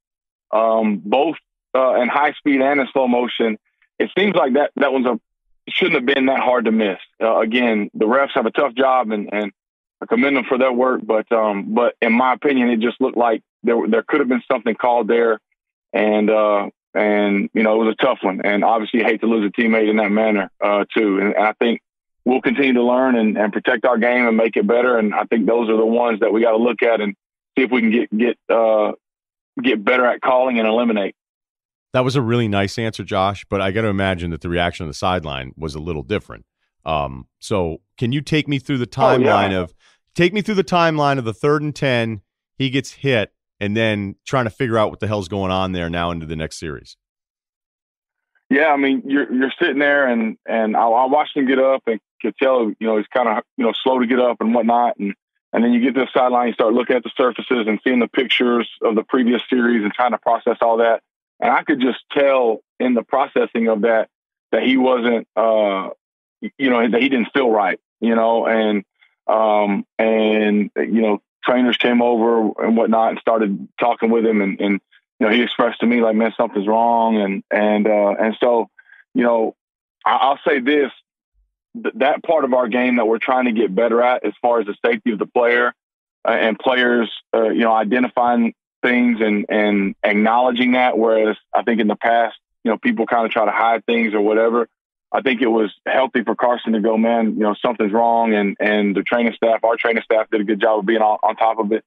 um, both uh, in high speed and in slow motion, it seems like that that one's a shouldn't have been that hard to miss. Uh, again, the refs have a tough job, and and I commend them for their work. But um, but in my opinion, it just looked like there there could have been something called there, and uh, and you know it was a tough one. And obviously, you hate to lose a teammate in that manner uh, too. And, and I think we'll continue to learn and, and protect our game and make it better. And I think those are the ones that we got to look at and see if we can get get uh, get better at calling and eliminate. That was a really nice answer, Josh. But I got to imagine that the reaction on the sideline was a little different. Um, so, can you take me through the timeline oh, yeah. of take me through the timeline of the third and ten? He gets hit, and then trying to figure out what the hell's going on there now into the next series. Yeah, I mean, you're you're sitting there, and and I, I watched him get up, and could tell, you know, he's kind of you know slow to get up and whatnot, and and then you get to the sideline, you start looking at the surfaces and seeing the pictures of the previous series and trying to process all that. And I could just tell in the processing of that that he wasn't, uh, you know, that he didn't feel right, you know, and um, and you know, trainers came over and whatnot and started talking with him, and, and you know, he expressed to me like, man, something's wrong, and and uh, and so, you know, I'll say this: th- that part of our game that we're trying to get better at, as far as the safety of the player uh, and players, uh, you know, identifying things and and acknowledging that. Whereas I think in the past, you know, people kind of try to hide things or whatever. I think it was healthy for Carson to go, man, you know, something's wrong. And, and the training staff, our training staff did a good job of being on, on top of it.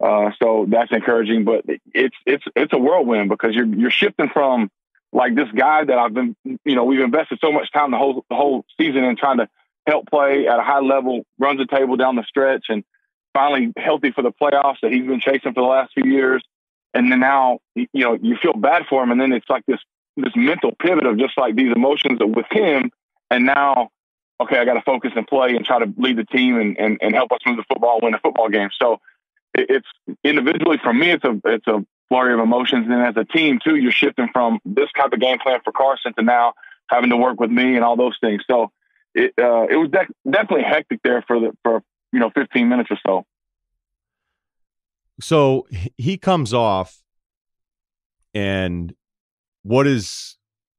Uh, so that's encouraging, but it's, it's, it's a whirlwind because you're, you're shifting from like this guy that I've been, you know, we've invested so much time the whole, the whole season in trying to help play at a high level, runs the table down the stretch and finally healthy for the playoffs that he's been chasing for the last few years. And then now, you know, you feel bad for him. And then it's like this this mental pivot of just like these emotions with him, and now, okay, I got to focus and play and try to lead the team and, and, and help us move the football, win the football game. So it, it's individually for me, it's a it's a flurry of emotions, and then as a team too, you're shifting from this type of game plan for Carson to now having to work with me and all those things. So it uh, it was de- definitely hectic there for the for you know 15 minutes or so. So he comes off and what is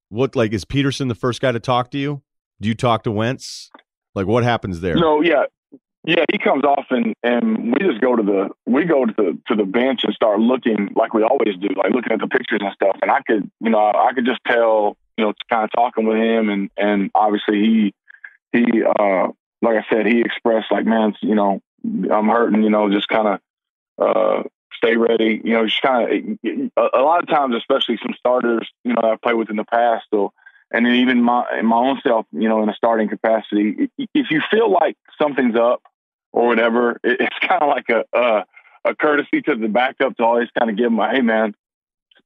what like is Pederson the first guy to talk to you? Do you talk to Wentz? Like what happens there? No, yeah. Yeah, he comes off and and we just go to the we go to the to the bench and start looking like we always do, like looking at the pictures and stuff. And I could, you know, I could just tell, you know, kind of talking with him and and obviously he he uh like I said, he expressed like, man, you know, I'm hurting, you know, just kind of uh stay ready. You know, just kind of a, lot of times, especially some starters, you know, I've played with in the past, or and then even my my own self, you know, in a starting capacity, if you feel like something's up or whatever, it's <laughs> kind of like a, a a courtesy to the backup to always kind of give them a hey man,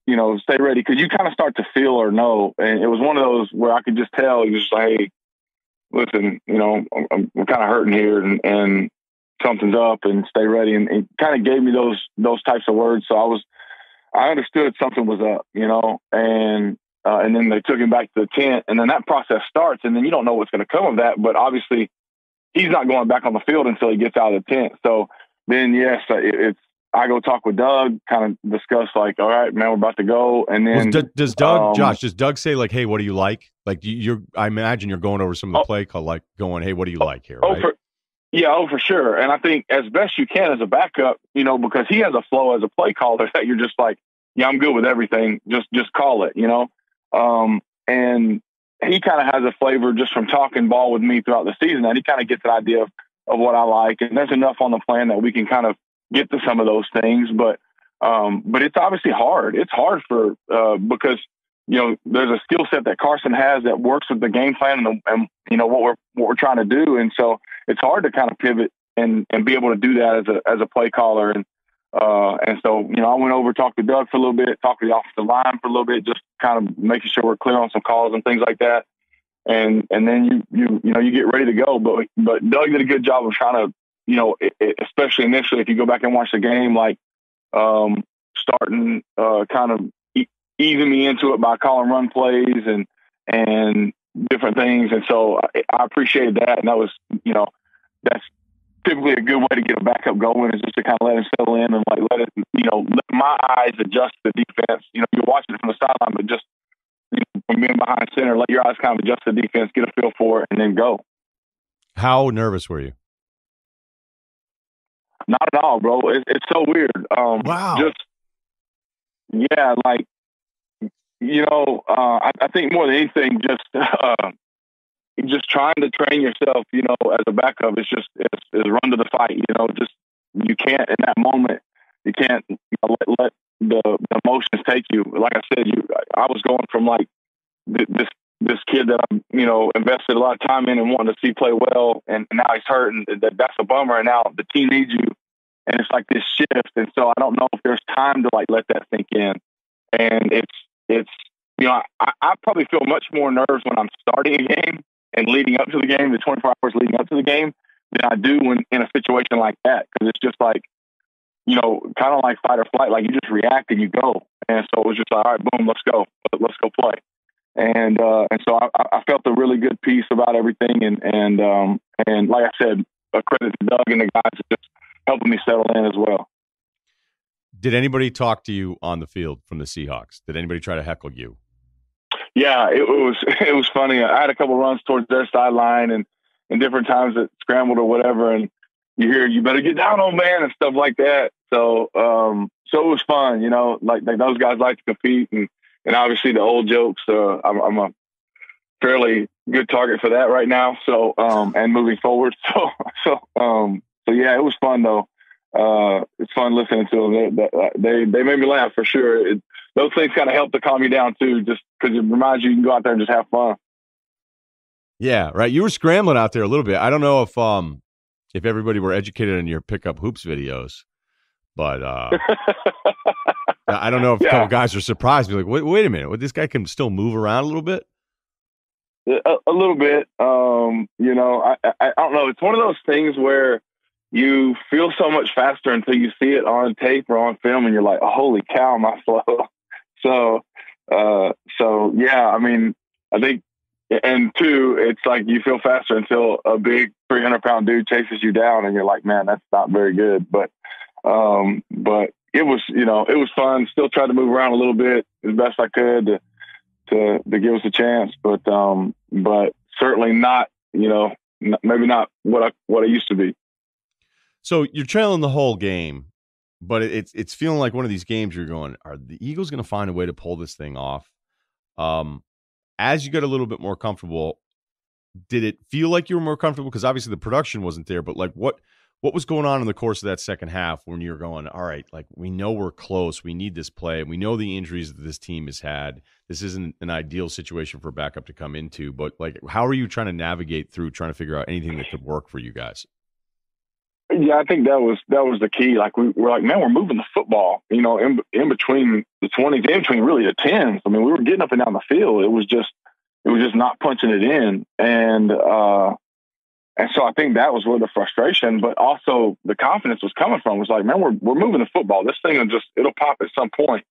you know, stay ready because you kind of start to feel or know, and it was one of those where I could just tell just like, hey, listen, you know, I'm, I'm kind of hurting here, and and something's up and stay ready. And it kind of gave me those those types of words. So I was I understood something was up, you know, and uh, and then they took him back to the tent, and then that process starts, and then you don't know what's going to come of that. But obviously, he's not going back on the field until he gets out of the tent. So then, yes, uh, it, it's I go talk with Doug, kind of discuss like, all right, man, we're about to go, and then well, does Doug, um, Josh, does Doug say like, hey, what do you like? Like you're, I imagine you're going over some of the oh, play call, like going, hey, what do you oh, like here? Oh, right? for, yeah, oh, for sure. And I think as best you can as a backup, you know, because he has a flow as a play caller <laughs> that you're just like, yeah, I'm good with everything. Just, just call it, you know? Um, and he kind of has a flavor just from talking ball with me throughout the season that he kind of gets an idea of, of what I like. And there's enough on the plan that we can kind of get to some of those things. But, um, but it's obviously hard. It's hard for, uh, because you know, there's a skill set that Carson has that works with the game plan and, and, you know what we're what we're trying to do, and so it's hard to kind of pivot and and be able to do that as a as a play caller, and uh, and so you know I went over talked to Doug for a little bit, talked to the offensive line for a little bit, just kind of making sure we're clear on some calls and things like that. And and then you you you know you get ready to go. But but Doug did a good job of trying to you know it, it, especially initially if you go back and watch the game like um, starting uh, kind of e- easing me into it by calling run plays and and different things. And so I, I appreciated that. And that was you know that's typically a good way to get a backup going is just to kind of let him settle in and like let it, you know, let my eyes adjust the defense. You know, you're watching it from the sideline, but just you know, from being behind center, let your eyes kind of adjust the defense, get a feel for it, and then go. How nervous were you? Not at all, bro. It, it's so weird. Um, wow. Just yeah, like you know, uh, I, I think more than anything, just <laughs> uh, just trying to train yourself, you know, as a backup is just is, run to the fight. You know, just you can't in that moment. You can't you know, let let the, the emotions take you. Like I said, you I was going from like this this kid that I'm you know invested a lot of time in and wanted to see play well, and now he's hurt, and that, that's a bummer. And now the team needs you, and it's like this shift. And so I don't know if there's time to like let that sink in. And it's it's you know I, I probably feel much more nerves when I'm starting a game and leading up to the game, the 24 hours leading up to the game, than I do when in a situation like that. Because it's just like, you know, kind of like fight or flight. Like you just react and you go. And so it was just like, all right, boom, let's go, let's go play. And uh, and so I, I felt a really good peace about everything. And and um, and like I said, a credit to Doug and the guys just helping me settle in as well. Did anybody talk to you on the field from the Seahawks? Did anybody try to heckle you? yeah, it, was <laughs> it was funny. I had a couple runs towards their sideline and and different times that scrambled or whatever, and you hear you better get down old man and stuff like that. So um, so it was fun, you know. Like, like those guys like to compete, and and obviously the old jokes. Uh, I'm, I'm a fairly good target for that right now. So um, and moving forward. <laughs> So so um, so yeah, it was fun though. Uh, it's fun listening to them. They, they, they made me laugh for sure. It, those things kind of help to calm you down too, just because it reminds you you can go out there and just have fun. Yeah, right. You were scrambling out there a little bit. I don't know if um if everybody were educated in your pickup hoops videos, but uh <laughs> I don't know if yeah. a couple guys are surprised. Be like, wait, wait a minute, what this guy can still move around a little bit. A, a little bit, um, you know. I, I I don't know. It's one of those things where you feel so much faster until you see it on tape or on film, and you're like, "Holy cow, my <laughs> flow!" so, uh, so yeah, I mean, I think, and two, it's like you feel faster until a big 300 pound dude chases you down, and you're like, man, that's not very good. But, um, but it was, you know, it was fun. Still tried to move around a little bit as best I could to, to, to give us a chance, but, um, but certainly not, you know, maybe not what I, what I used to be. So you're trailing the whole game, but it's it's feeling like one of these games you're going, are the Eagles going to find a way to pull this thing off? Um, as you get a little bit more comfortable, did it feel like you were more comfortable? Because obviously the production wasn't there, but like what what was going on in the course of that second half when you were going, all right, like we know we're close, we need this play, we know the injuries that this team has had. This isn't an ideal situation for backup to come into, but like how are you trying to navigate through trying to figure out anything that could work for you guys? Yeah, I think that was that was the key. Like we were like, man, we're moving the football. You know, in in between the twenties, in between really the tens. I mean, we were getting up and down the field. It was just it was just not punching it in, and uh, and so I think that was where the frustration, but also the confidence was coming from. It was like, man, we're we're moving the football. This thing will just it'll pop at some point,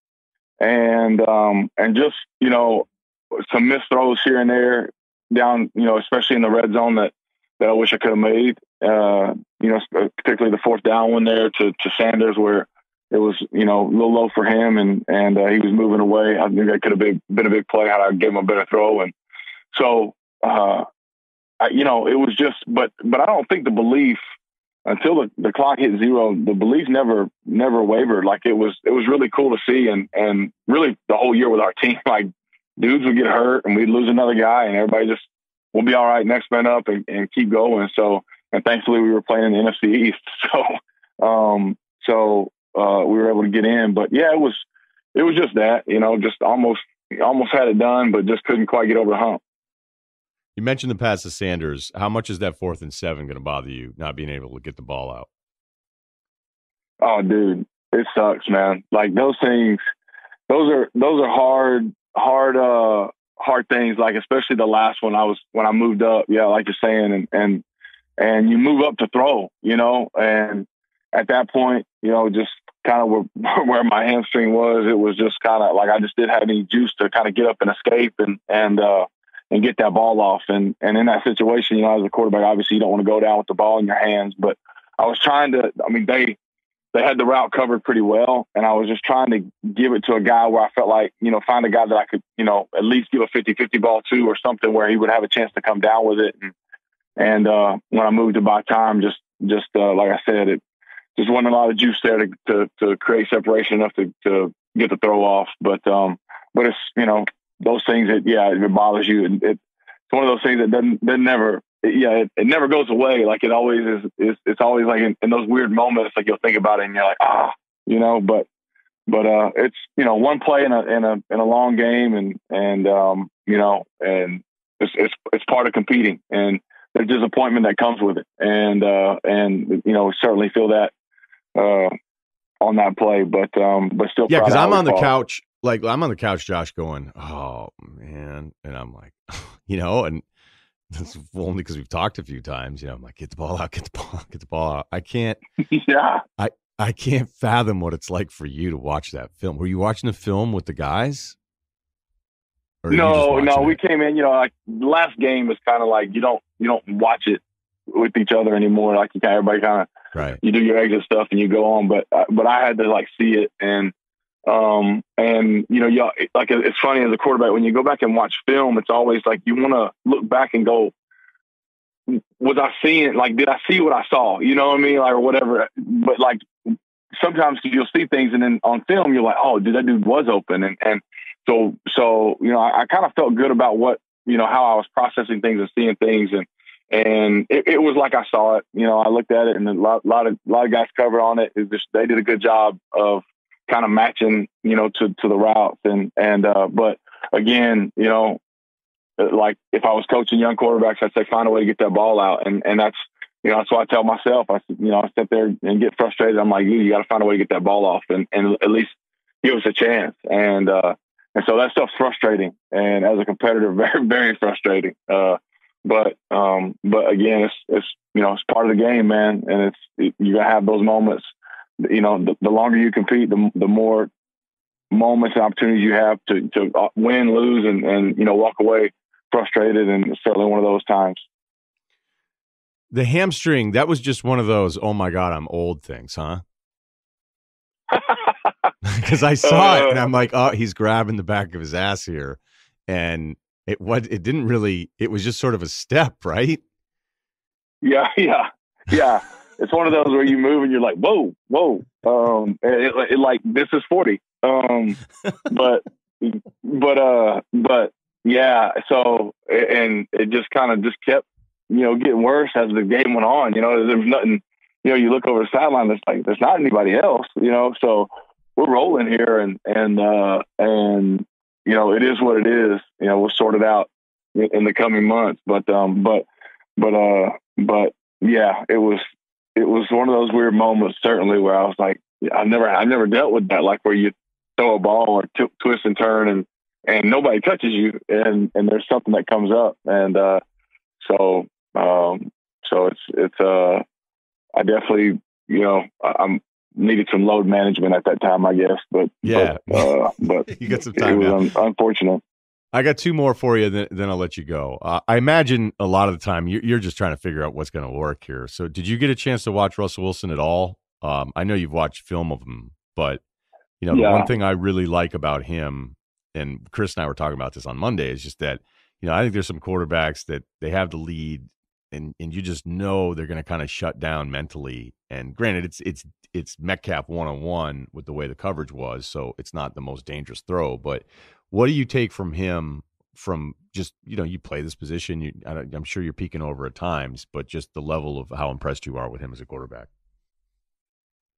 and um, and just you know some missed throws here and there down, you know, especially in the red zone that that I wish I could have made. Uh, you know, particularly the fourth down one there to, to Sanders where it was, you know, a little low for him and, and uh, he was moving away. I think that could have been, been a big play had I gave him a better throw. And so, uh, I, you know, it was just, but, but I don't think the belief until the, the clock hit zero, the belief never, never wavered. Like it was, it was really cool to see. And, and really the whole year with our <laughs> team, like dudes would get hurt and we'd lose another guy and everybody just, we'll be all right next man up and, and keep going. So, and thankfully we were playing in the NFC East, <laughs> so um, so uh, we were able to get in. But yeah, it was it was just that you know, just almost almost had it done, but just couldn't quite get over the hump. You mentioned the pass to Sanders. How much is that fourth and seven going to bother you not being able to get the ball out? Oh, dude, it sucks, man. Like those things, those are those are hard hard, uh, hard things. Like especially the last one, I was when I moved up. Yeah, like you're saying, and and and you move up to throw, you know, and at that point, you know, just kind of <laughs> where, where my hamstring was, it was just kind of like I just didn't have any juice to kind of get up and escape and and uh, and get that ball off. And and in that situation, you know, as a quarterback, obviously you don't want to go down with the ball in your hands, but I was trying to. I mean, they they had the route covered pretty well, and I was just trying to give it to a guy where I felt like, you know, find a guy that I could, you know, at least give a 50-50 ball to or something where he would have a chance to come down with it. And, and uh, when I moved to by time, just just uh, like I said, it just wasn't a lot of juice there to to, to create separation enough to, to get the throw off. But um, but it's you know those things that yeah it bothers you and it, it's one of those things that doesn't that never yeah, it, it, never goes away. Like it always is. It's, it's always like in, in, those weird moments, like you'll think about it and you're like, ah, you know. But but uh, it's you know one play in a in a in a long game, and and um, you know, and it's it's it's part of competing, and the disappointment that comes with it, and uh, and you know, certainly feel that uh, on that play, but um, but still, yeah, because I'm on the couch. Like I'm on the couch, Josh, going, "Oh man," and I'm like, <laughs> you know, and that's only because we've talked a few times. You know, I'm like, get the ball out, get the ball out, get the ball out. I can't. <laughs> yeah. I I can't fathom what it's like for you to watch that film. Were you watching the film with the guys? no, no. It? We came in. You know, like last game was kind of like you don't you don't watch it with each other anymore. Like you kind everybody kind of right. You do your exit stuff and you go on. But uh, but I had to like see it and um, and you know, y'all, like it's funny as a quarterback when you go back and watch film, it's always like you want to look back and go, was I seeing like did I see what I saw? You know what I mean, like or whatever. But like sometimes you'll see things and then on film you're like, oh, dude, that dude was open, and and so so you know, I, I kind of felt good about what you know how I was processing things and seeing things and. And it, it was like I saw it. You know, I looked at it, and a lot, lot of, lot of guys covered on it. it just, they did a good job of kind of matching, you know, to, to the routes. And, and, uh, but again, you know, like if I was coaching young quarterbacks, I'd say find a way to get that ball out. And, and that's, you know, that's what I tell myself. I, you know, I sit there and get frustrated. I'm like, you, you got to find a way to get that ball off and, and at least give us a chance. And, uh, and so that stuff's frustrating. And as a competitor, <laughs> very, very frustrating. Uh, but, um, but again, it's, it's, you know, it's part of the game, man. And it's, it, you gotta have those moments you know, the, the longer you compete, the, the more moments and opportunities you have to, to uh, win, lose, and, and, you know, walk away frustrated. And certainly one of those times. The hamstring, that was just one of those, oh my God, I'm old things, huh? <laughs> <laughs> Because I saw uh, it and I'm like, oh, he's grabbing the back of his ass here. And it what it didn't really it was just sort of a step, right? Yeah, <laughs> yeah. Yeah it's one of those where you move and you're like, whoa, whoa. Um, it, it, it like this is forty. Um, <laughs> but but uh, but yeah. So and it just kind of just kept you know getting worse as the game went on. You know, there's nothing. You know, you look over the sideline. There's like there's not anybody else. You know, so we're rolling here, and and uh, and you know, it is what it is. You know, we'll sort it out in, in the coming months. But um, but but uh, but yeah, it was it was one of those weird moments, certainly, where I was like, I never, I never dealt with that, like where you throw a ball or t- twist and turn, and and nobody touches you, and and there's something that comes up, and uh, so um, so it's it's uh, I definitely, you know, I, I'm needed some load management at that time, I guess, but yeah, but, uh, but <laughs> you got some time. It was un- unfortunate. I got two more for you, then, then I'll let you go. Uh, I imagine a lot of the time you're, you're just trying to figure out what's going to work here. So, did you get a chance to watch Russell Wilson at all? Um, I know you've watched film of him, but you know, yeah. the one thing I really like about him, and Chris and I were talking about this on Monday, is just that you know I think there's some quarterbacks that they have the lead, and and you just know they're going to kind of shut down mentally. And granted, it's it's it's Metcalf one on one with the way the coverage was, so it's not the most dangerous throw, but what do you take from him? From just you know, you play this position. You, I'm sure you're peeking over at times, but just the level of how impressed you are with him as a quarterback.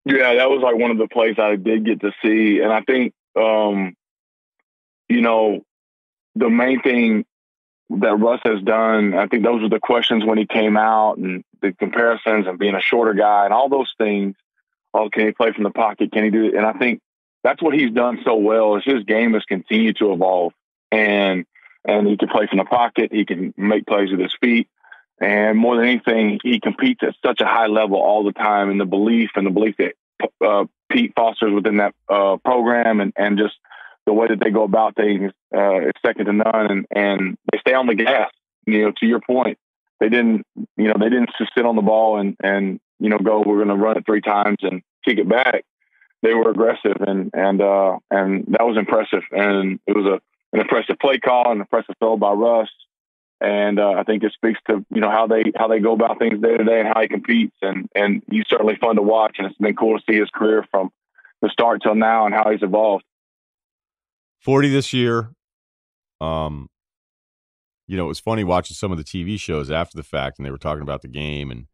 Yeah, that was like one of the plays I did get to see, and I think, um, you know, the main thing that Russ has done, I think those were the questions when he came out and the comparisons and being a shorter guy and all those things. Oh, can he play from the pocket? Can he do it? And I think that's what he's done so well is his game has continued to evolve. and and he can play from the pocket. He can make plays with his feet. And more than anything, he competes at such a high level all the time, and the belief and the belief that uh, Pete fosters within that uh, program, and, and just the way that they go about things uh, is second to none. And, and they stay on the gas. You know, to your point, they didn't, you know, they didn't just sit on the ball and and you know go. We're going to run it three times and kick it back. They were aggressive, and and uh, and that was impressive. And it was a an impressive play call, an impressive throw by Russ and uh, I think it speaks to you know how they how they go about things day to day and how he competes, and and he's certainly fun to watch, and it's been cool to see his career from the start till now and how he's evolved. Forty this year, um, you know it was funny watching some of the TV shows after the fact, and they were talking about the game and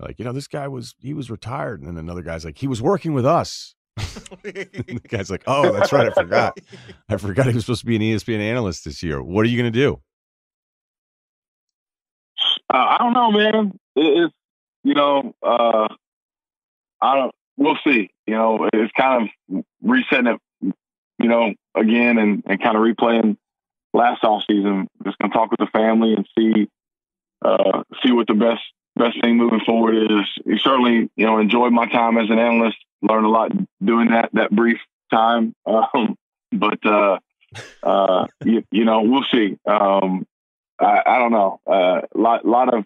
like you know this guy was he was retired, and then another guy's like he was working with us. <laughs> the guy's like, oh, that's right, I forgot, I forgot he was supposed to be an ESPN analyst this year. What are you going to do? Uh, I don't know, man. It, it's you know, uh, I don't. We'll see. You know, it's kind of resetting it. You know, again and, and kind of replaying last off season. Just gonna talk with the family and see uh, see what the best best thing moving forward is. You certainly, you know, enjoyed my time as an analyst. Learned a lot doing that that brief time. Um, <laughs> but uh, uh, you, you, know, we'll see. Um, I, I don't know. A uh, lot, lot of,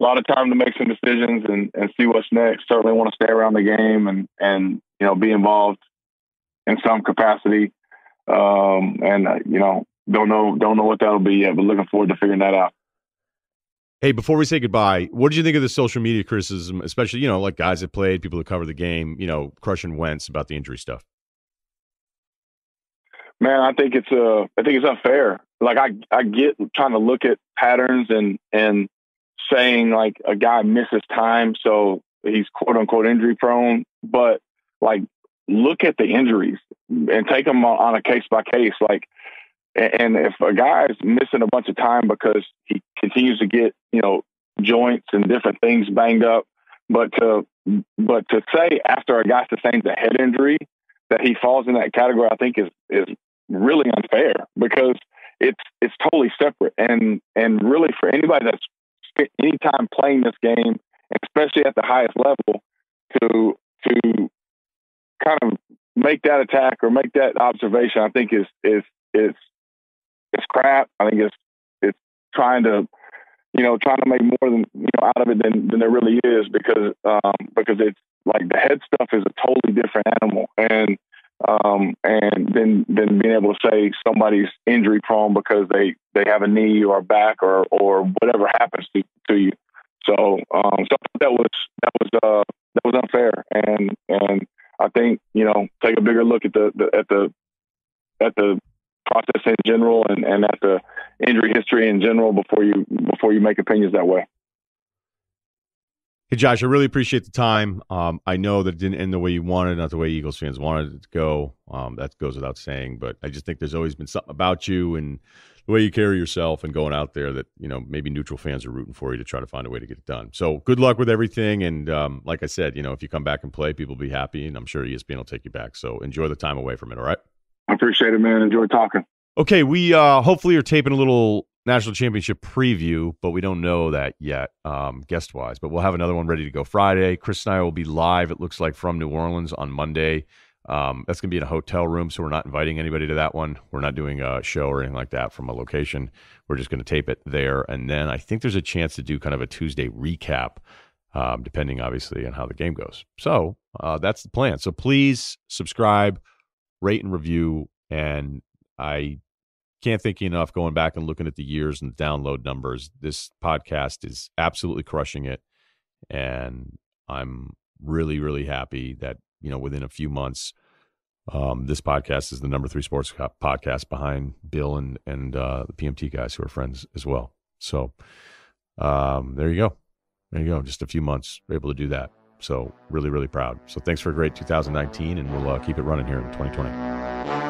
lot of time to make some decisions and, and see what's next. Certainly want to stay around the game and, and, you know, be involved in some capacity. Um, and, uh, you know, don't know, don't know what that'll be yet, but looking forward to figuring that out. Hey, before we say goodbye, what did you think of the social media criticism, especially, you know, like guys that played, people that cover the game, you know, crushing Wentz about the injury stuff? Man, I think it's uh, I think it's unfair like I I get trying to look at patterns and and saying like a guy misses time, so he's quote unquote injury prone, but like look at the injuries and take them on a case by case. Like, and if a guy is missing a bunch of time because he continues to get you know joints and different things banged up, but to but to say after a guy sustains a head injury that he falls in that category, I think is is really unfair because it's it's totally separate. And and really for anybody that's spent any time playing this game, especially at the highest level, to to kind of make that attack or make that observation, I think is is is it's crap. I think it's it's trying to you know trying to make more than you know out of it than than there really is because um, because it's like the head stuff is a totally different animal and um, and then then being able to say somebody's injury prone because they they have a knee or a back or or whatever happens to, to you. So um, so that was that was uh, that was unfair, and and I think you know take a bigger look at the, the at the at the process in general and, and at the injury history in general before you before you make opinions that way. Hey, Josh, I really appreciate the time. Um, I know that it didn't end the way you wanted, not the way Eagles fans wanted it to go. Um, that goes without saying, but I just think there's always been something about you and the way you carry yourself and going out there that, you know, maybe neutral fans are rooting for you to try to find a way to get it done. So good luck with everything. And um, like I said, you know, if you come back and play, people will be happy, and I'm sure ESPN will take you back. So enjoy the time away from it, all right? I appreciate it, man. Enjoy talking. Okay, we uh, hopefully are taping a little national championship preview, but we don't know that yet, um, guest wise. But we'll have another one ready to go Friday. Chris and I will be live. It looks like from New Orleans on Monday. Um, that's going to be in a hotel room, so we're not inviting anybody to that one. We're not doing a show or anything like that from a location. We're just going to tape it there, and then I think there's a chance to do kind of a Tuesday recap, um, depending obviously on how the game goes. So uh, that's the plan. So please subscribe, rate, and review. And I can't thank you enough going back and looking at the years and the download numbers. This podcast is absolutely crushing it. And I'm really, really happy that, you know, within a few months, um, this podcast is the number three sports podcast behind Bill and, and uh, the PMT guys who are friends as well. So um, there you go. There you go. Just a few months, we're able to do that. So really, really proud. So thanks for a great 2019, and we'll uh, keep it running here in 2020.